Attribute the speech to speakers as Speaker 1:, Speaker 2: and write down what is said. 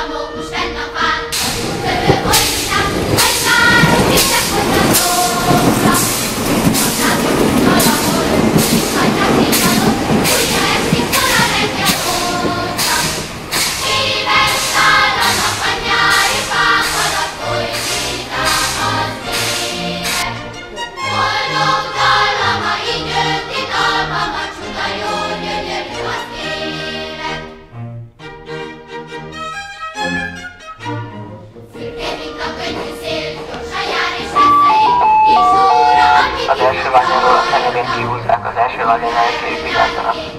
Speaker 1: I'm old.
Speaker 2: Hát az első ványról a szennyedén kiúzták az első lagyánál és vigyázzanak.